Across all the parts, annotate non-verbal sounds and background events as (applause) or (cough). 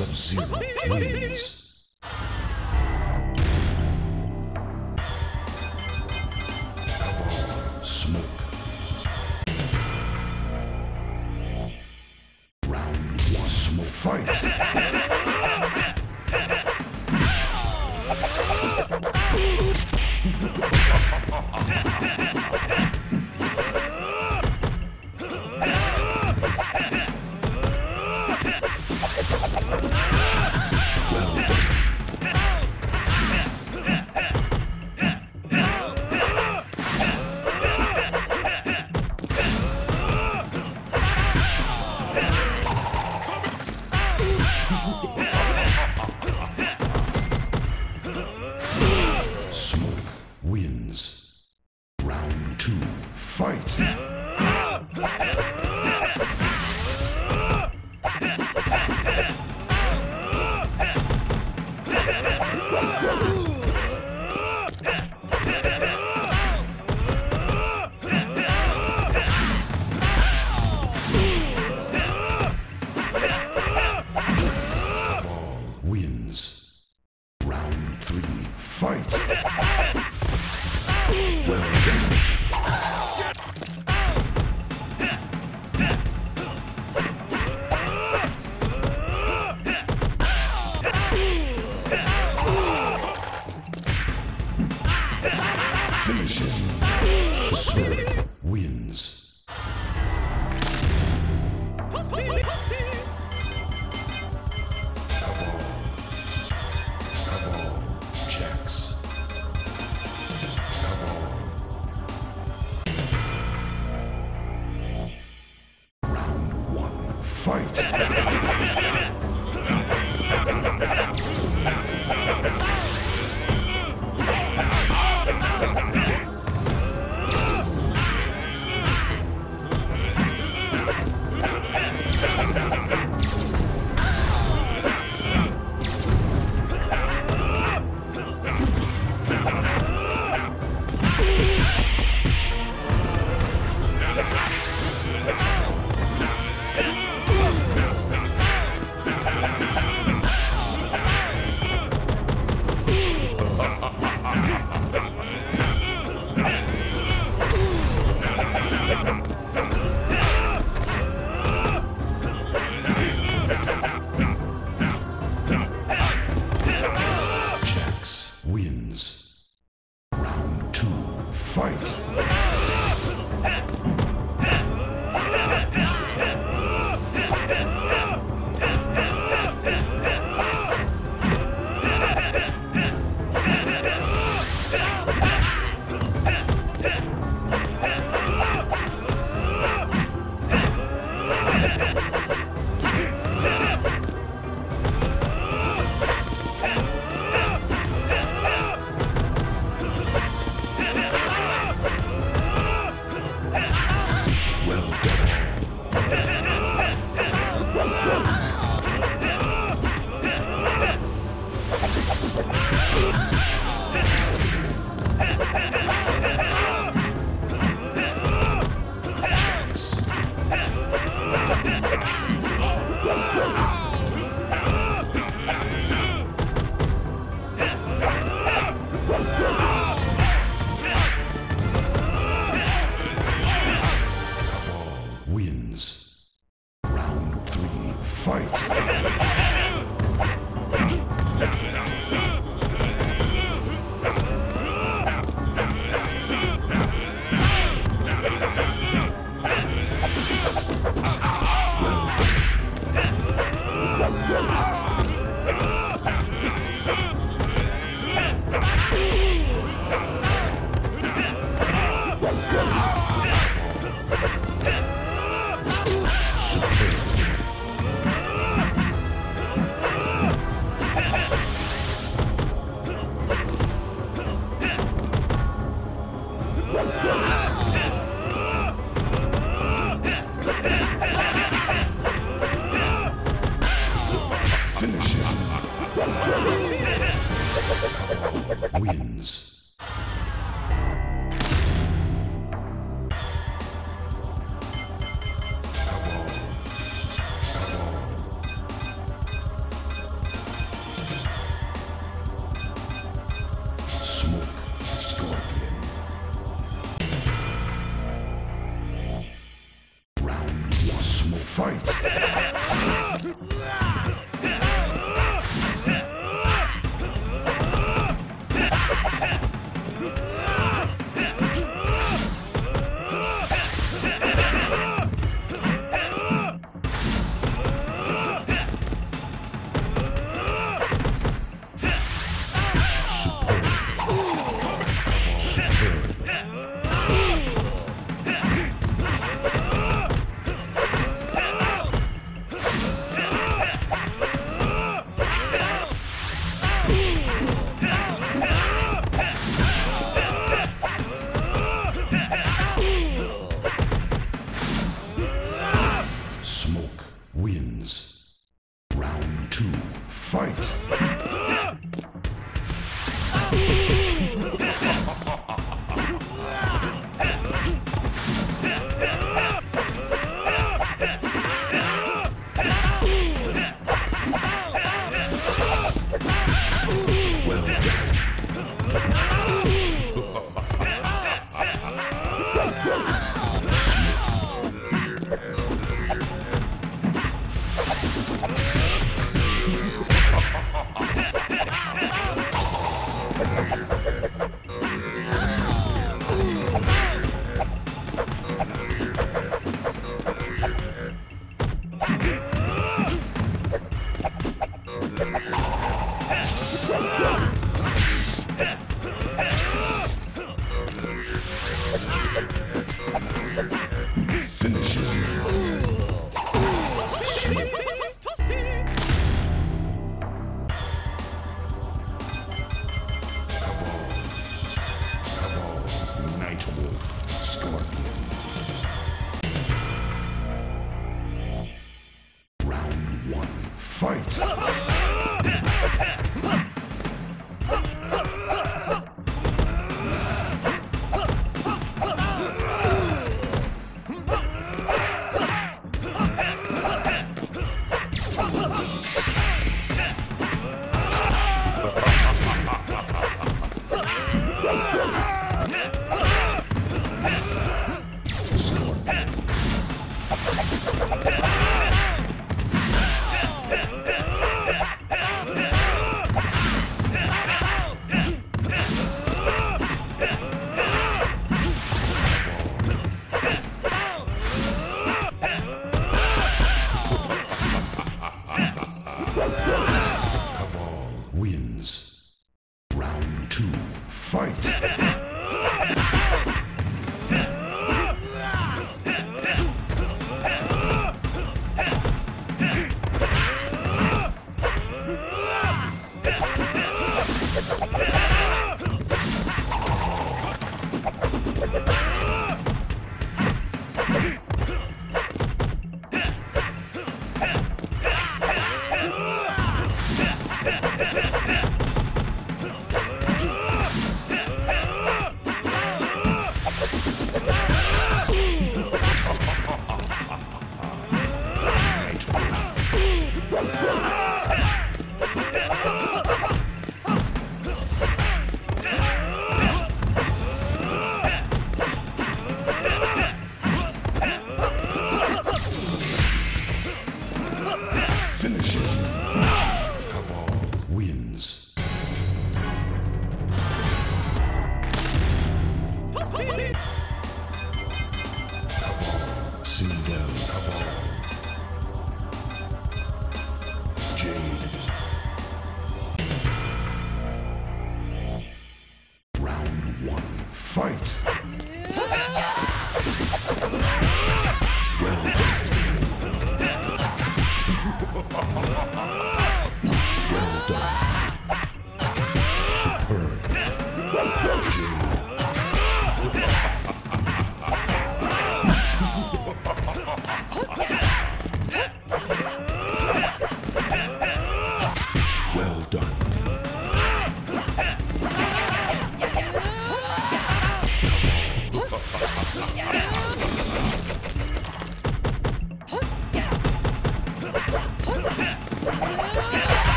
Sub-Zero.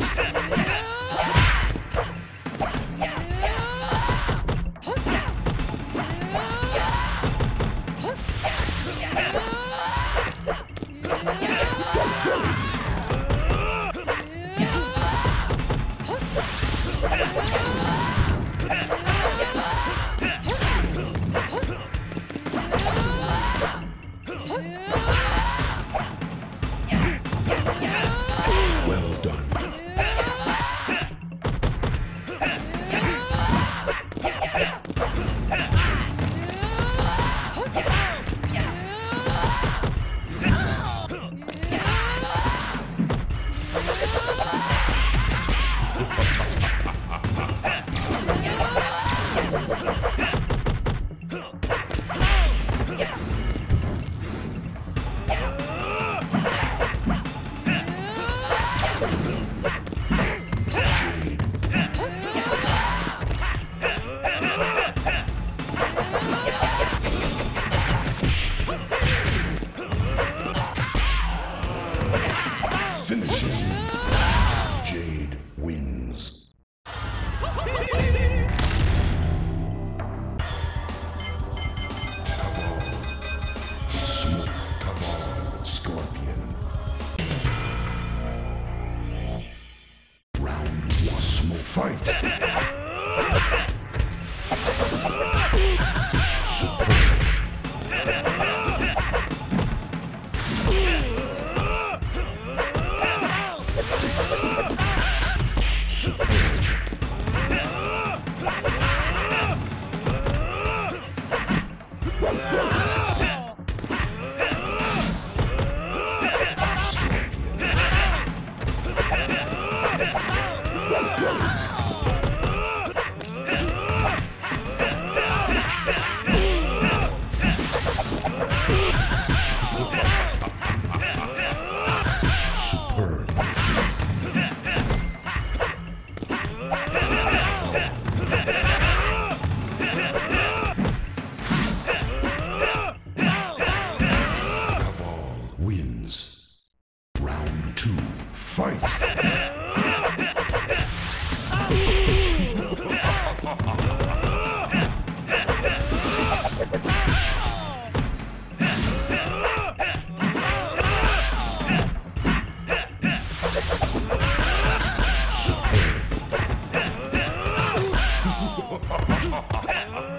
Ha! (laughs) Oh!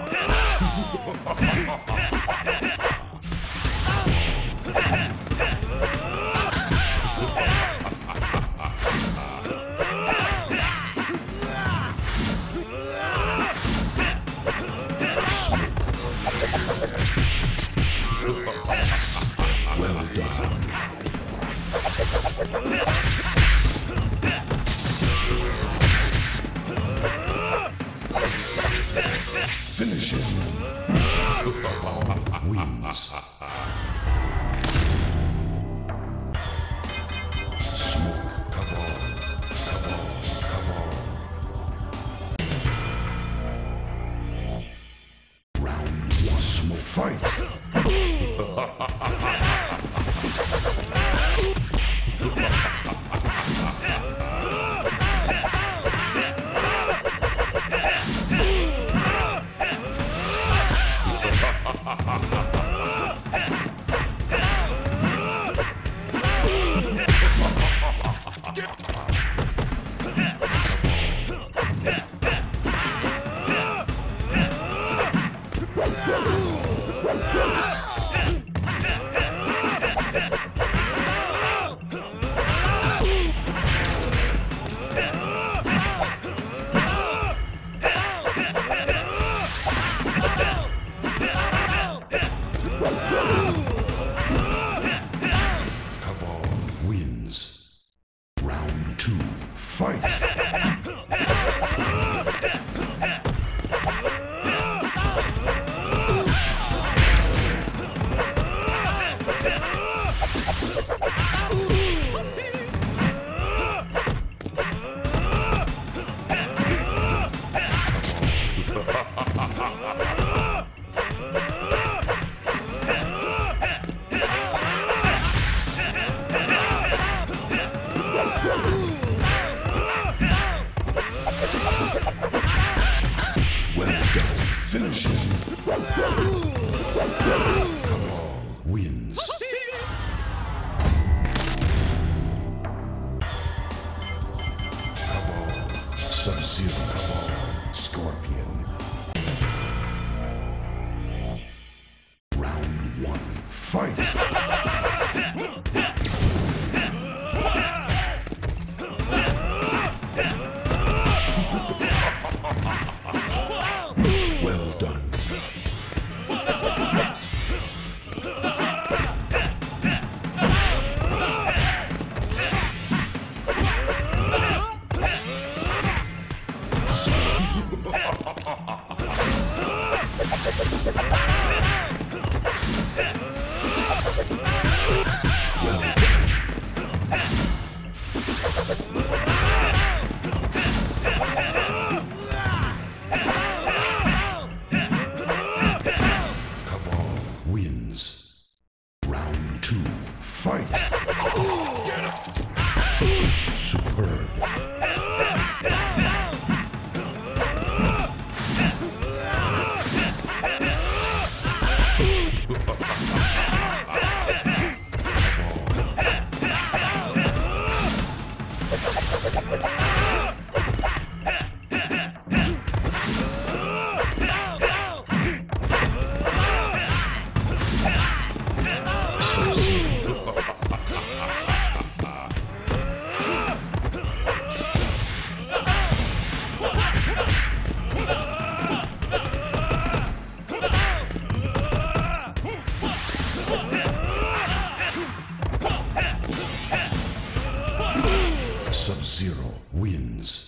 Sub-Zero wins.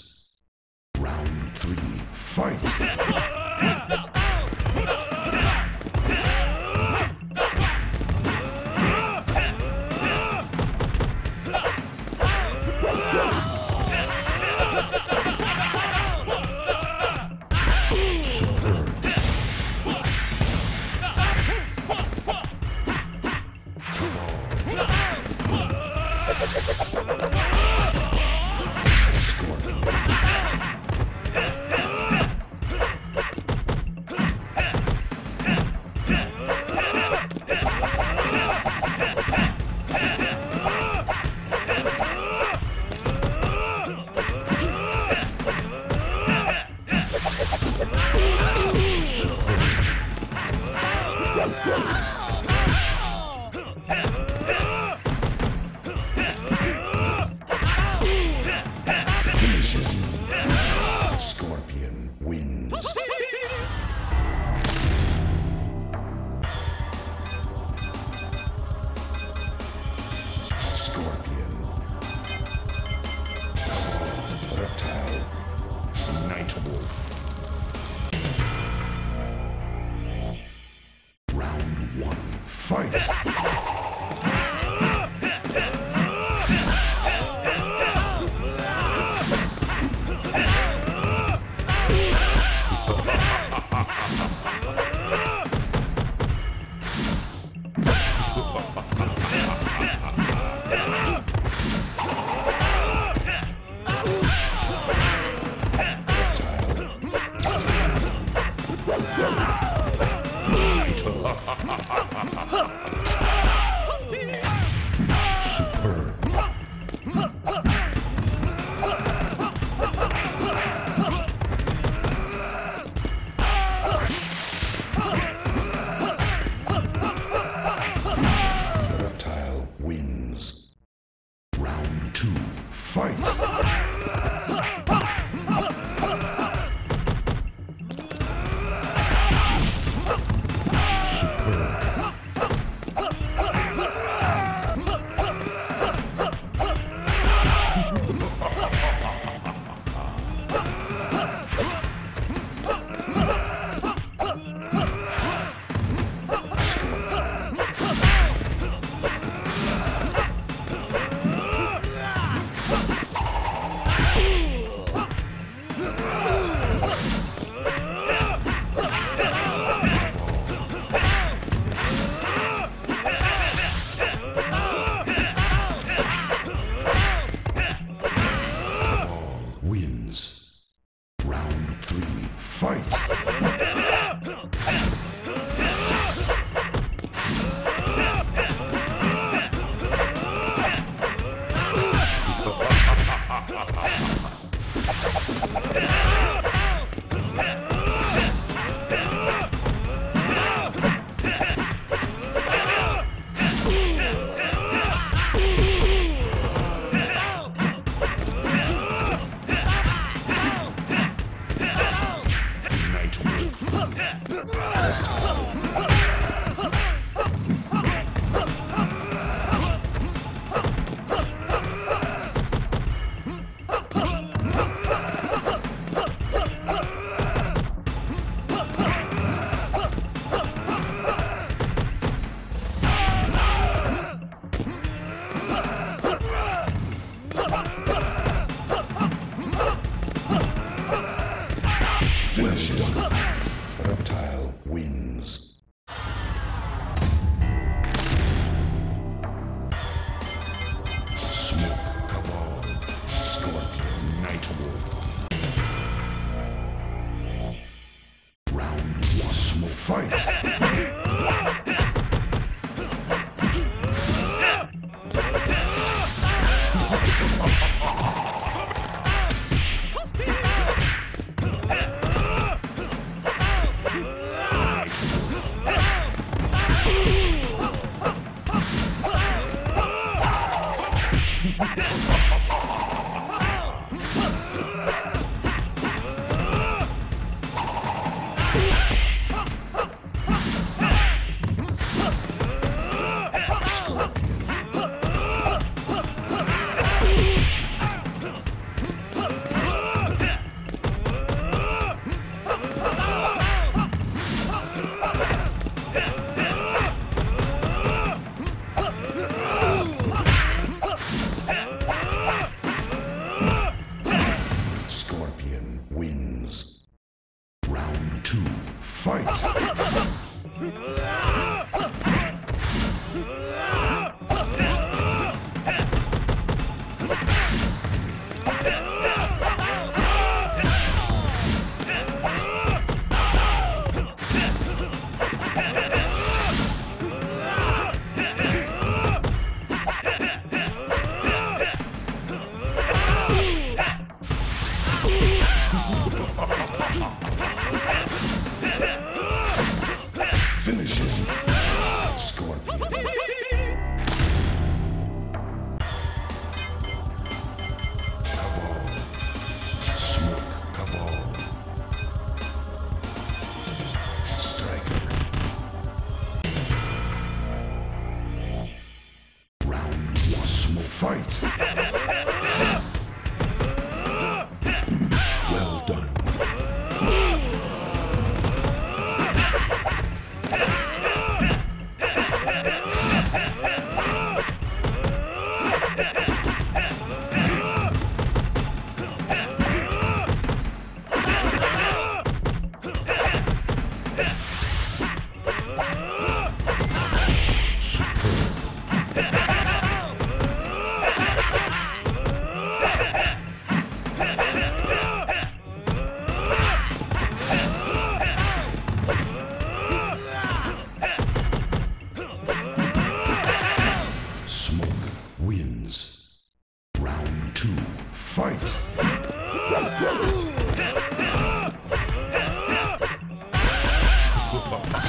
Round three. Fight! (laughs) Fight! (laughs) two. Fight. (laughs)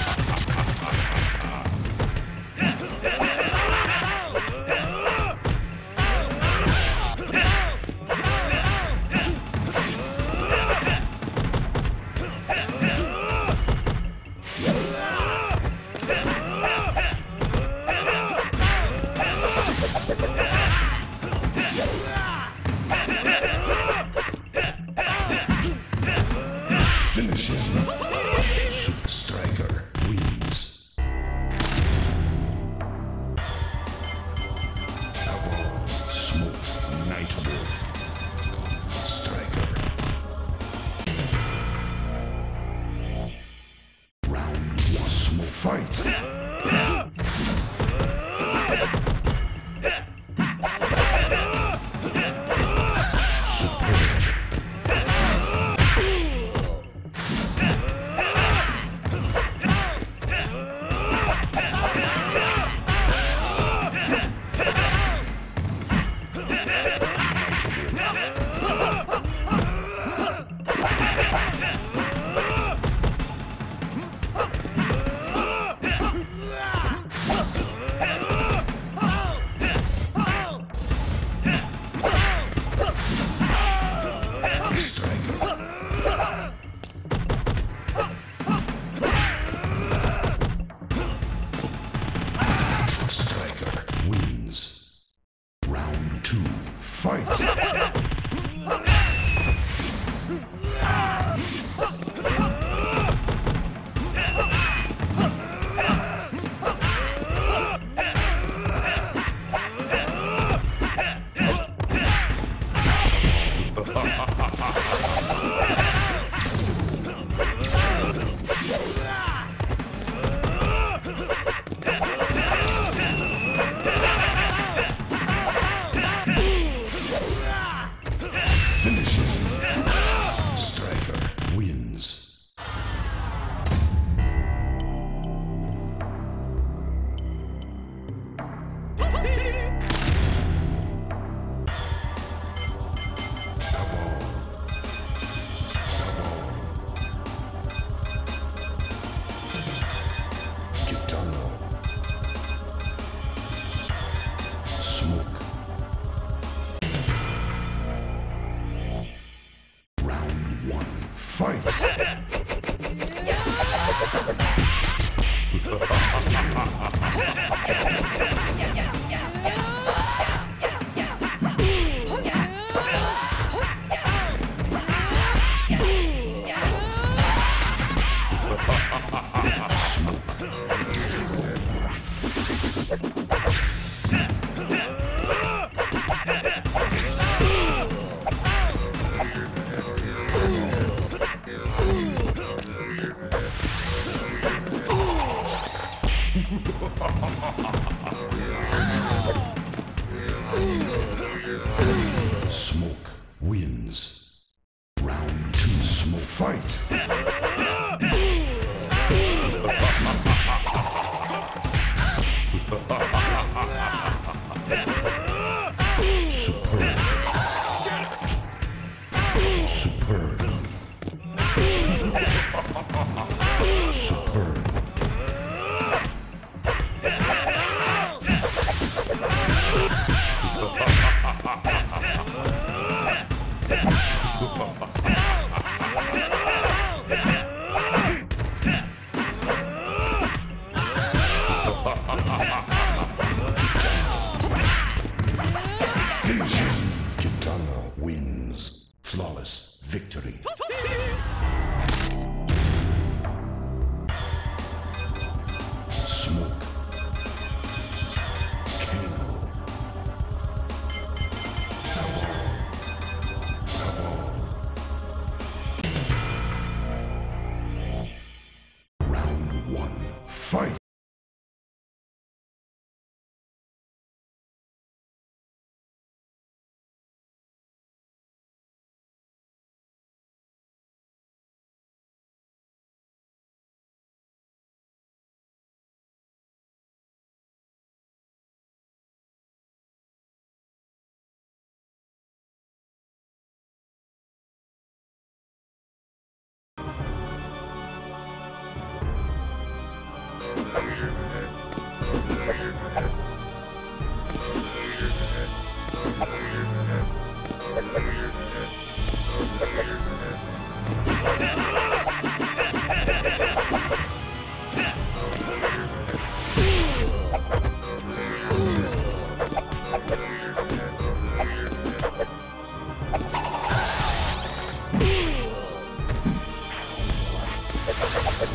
fight!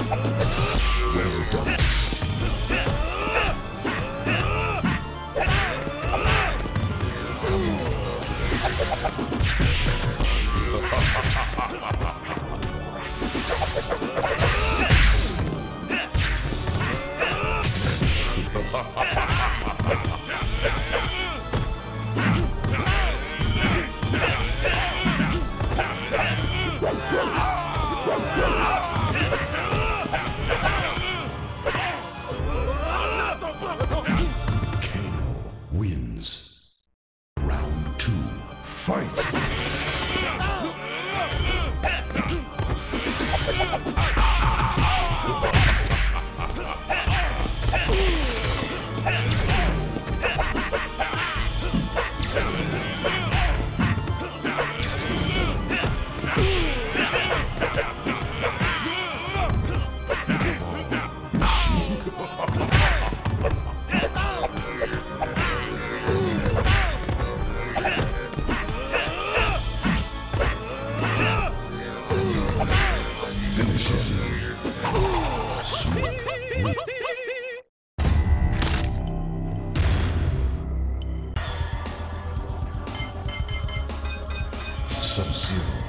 Let's go. Well done. Sub-Zero.